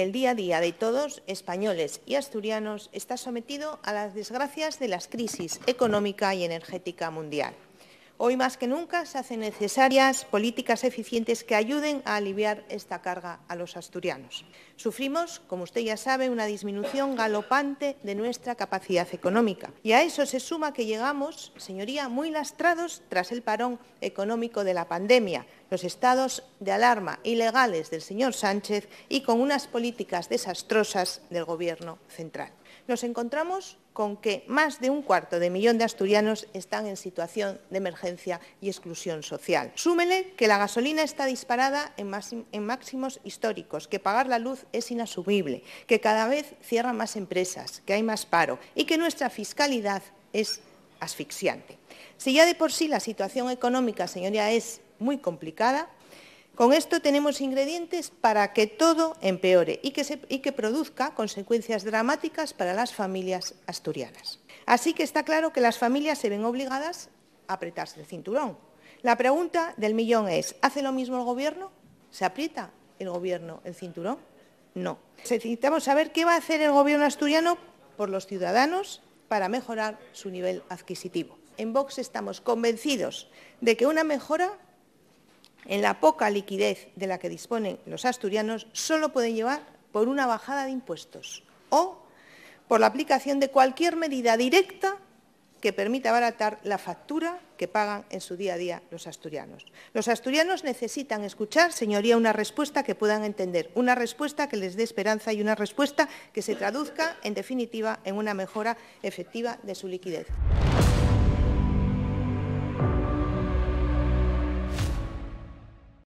El día a día de todos, españoles y asturianos, está sometido a las desgracias de las crisis económica y energética mundial. Hoy más que nunca se hacen necesarias políticas eficientes que ayuden a aliviar esta carga a los asturianos. Sufrimos, como usted ya sabe, una disminución galopante de nuestra capacidad económica. Y a eso se suma que llegamos, señoría, muy lastrados tras el parón económico de la pandemia, los estados de alarma ilegales del señor Sánchez y con unas políticas desastrosas del Gobierno central. Nos encontramos con que más de un cuarto de millón de asturianos están en situación de emergencia y exclusión social. Súmele que la gasolina está disparada en, máximos históricos, que pagar la luz es inasumible, que cada vez cierran más empresas, que hay más paro y que nuestra fiscalidad es asfixiante. Si ya de por sí la situación económica, señoría, es muy complicada, con esto tenemos ingredientes para que todo empeore y que, produzca consecuencias dramáticas para las familias asturianas. Así que está claro que las familias se ven obligadas a apretarse el cinturón. La pregunta del millón es, ¿hace lo mismo el Gobierno? ¿Se aprieta el Gobierno el cinturón? No. Necesitamos saber qué va a hacer el Gobierno asturiano por los ciudadanos para mejorar su nivel adquisitivo. En Vox estamos convencidos de que una mejora en la poca liquidez de la que disponen los asturianos solo pueden llevar por una bajada de impuestos o por la aplicación de cualquier medida directa que permita abaratar la factura que pagan en su día a día los asturianos. Los asturianos necesitan escuchar, señoría, una respuesta que puedan entender, una respuesta que les dé esperanza y una respuesta que se traduzca, en definitiva, en una mejora efectiva de su liquidez.